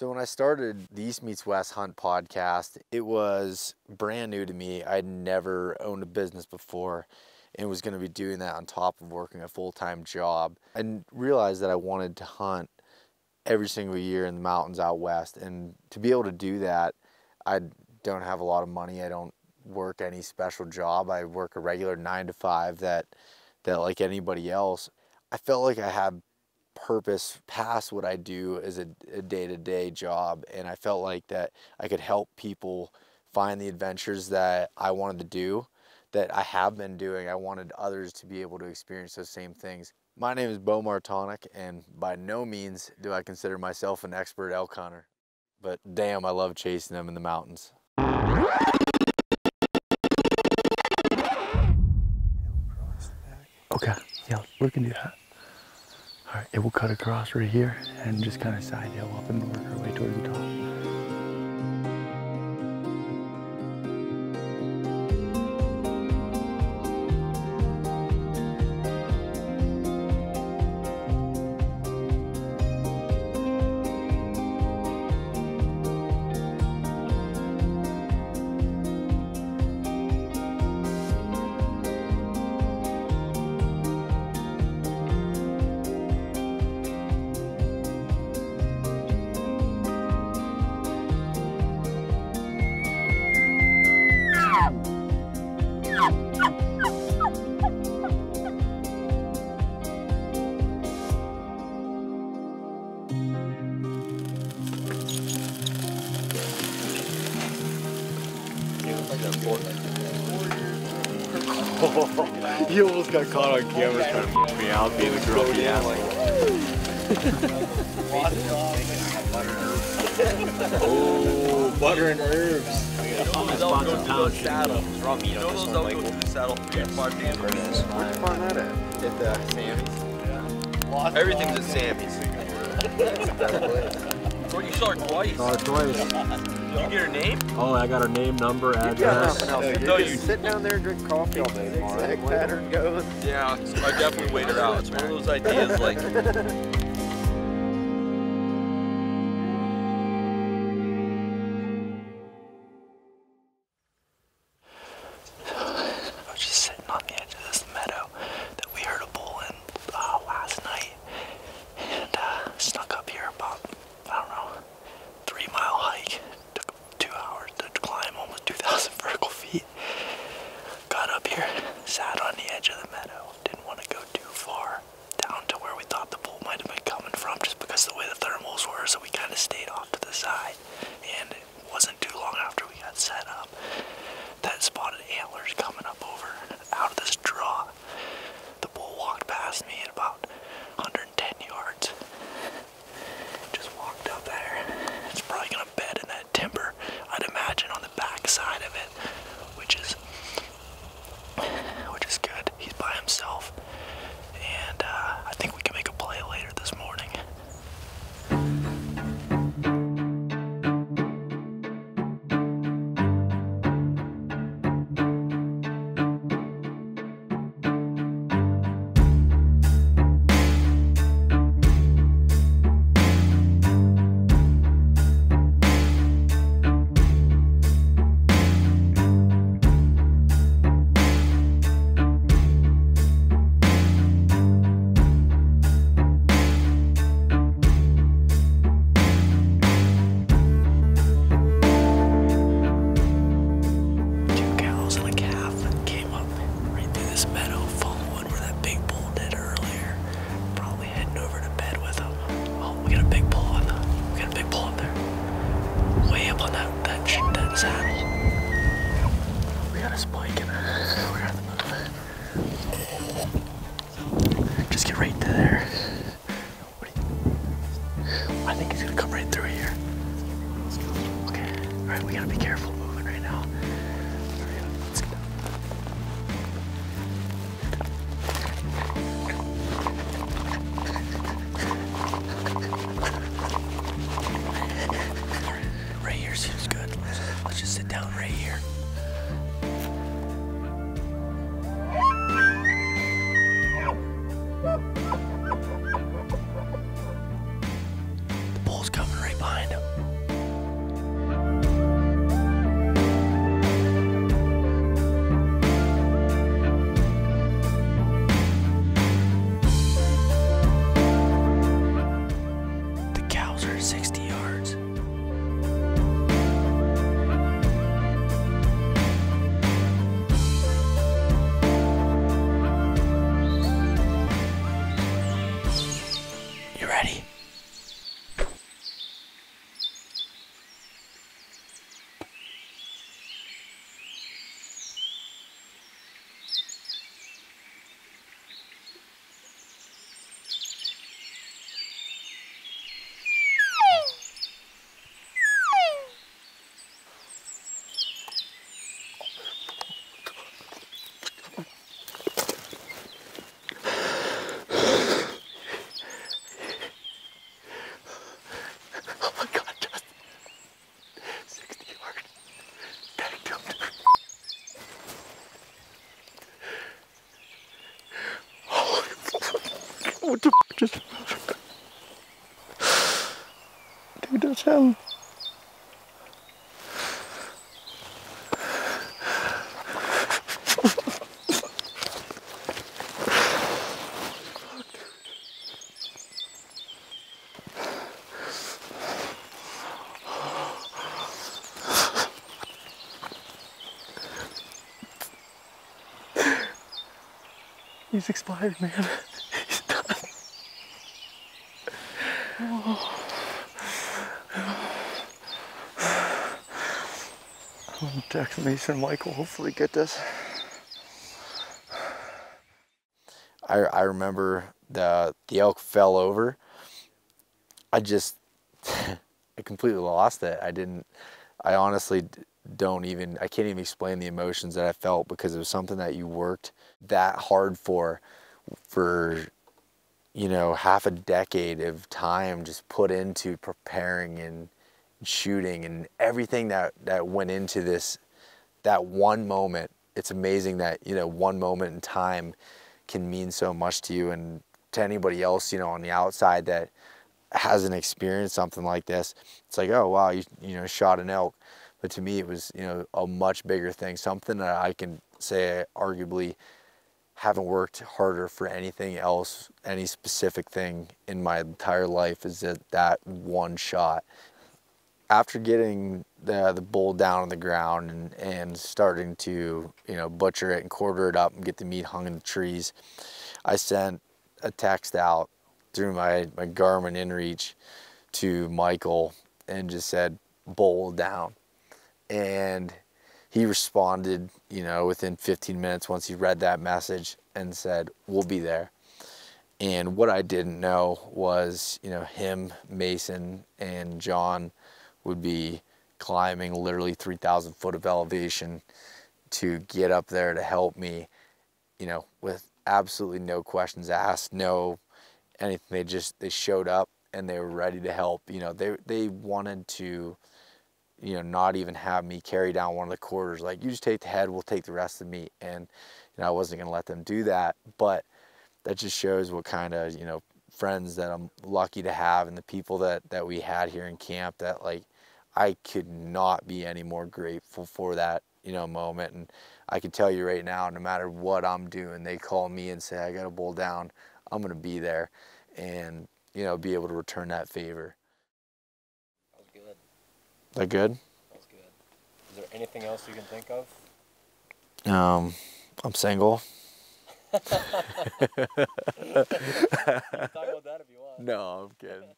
So when I started the East Meets West Hunt podcast, it was brand new to me. I'd never owned a business before and was going to be doing that on top of working a full-time job. I realized that I wanted to hunt every single year in the mountains out west and to be able to do that, I don't have a lot of money. I don't work any special job. I work a regular 9 to 5 that that like anybody else. I felt like I had purpose past what I do as a, a day-to-day job and I felt like that I could help people find the adventures that I wanted to do that I have been doing. I wanted others to be able to experience those same things. My name is Beau Martonik and by no means do I consider myself an expert elk hunter, but damn I love chasing them in the mountains. Okay, yeah, we can do that. All right, it will cut across right here and just kind of side hill up and work our way towards the top. you almost got caught on camera trying to put me out being a grumpy asshole. oh, butter and herbs. Don't go to the saddle. Raw meat on this one, Michael. Go to the saddle. Yeah, far damn. Where'd you find that at? At the Sammy's? Yeah. Everything's at Sammy's. Gordon, you saw her twice. Saw her twice. Did you get her name? Oh, I got her name, number, address. No, No, you- sit down there and drink coffee all day. Zigzag pattern goes. Yeah, I definitely wait waited out. It's one of those ideas like edge of the meadow. Didn't want to go too far down to where we thought the bull might have been coming from, just because of the way the thermals were. So we kind of stayed off to the side, and it wasn't too long after we got set up that spotted antlers coming up over out of this draw. The bull walked past me at about We got a spike. We're gonna have. Just get right to there. The what the f just Dude, that's hell. He's expired, man. I'm text Mason Michael, hopefully get this. I, I remember the the elk fell over. I just I completely lost it. I didn't I honestly don't even I can't even explain the emotions that I felt because it was something that you worked that hard for for you know half a decade of time just put into preparing and shooting and everything that that went into this that one moment. It's amazing that you know one moment in time can mean so much to you and to anybody else you know on the outside that hasn't experienced something like this. It's like oh wow you you know shot an elk. But to me it was you know a much bigger thing something that i can say arguably haven't worked harder for anything else any specific thing in my entire life is that that one shot. After getting the the bull down on the ground and and starting to you know butcher it and quarter it up and get the meat hung in the trees i sent a text out through my my garmin inreach to michael and just said bull down. And he responded, you know, within 15 minutes once he read that message and said, "We'll be there." And what I didn't know was, you know, him, Mason, and John would be climbing literally 3,000 foot of elevation to get up there to help me, you know, with absolutely no questions asked, no anything. They just they showed up and they were ready to help. You know, they they wanted to you know, not even have me carry down one of the quarters. Like, you just take the head, we'll take the rest of the meat. And, you know, I wasn't going to let them do that. But that just shows what kind of, you know, friends that I'm lucky to have and the people that, that we had here in camp that, like, I could not be any more grateful for that, you know, moment. And I can tell you right now, no matter what I'm doing, they call me and say, I got to bull down. I'm going to be there and, you know, be able to return that favor. That good? That's good. Is there anything else you can think of? Um, I'm single. Talk about that if you want. No, I'm kidding.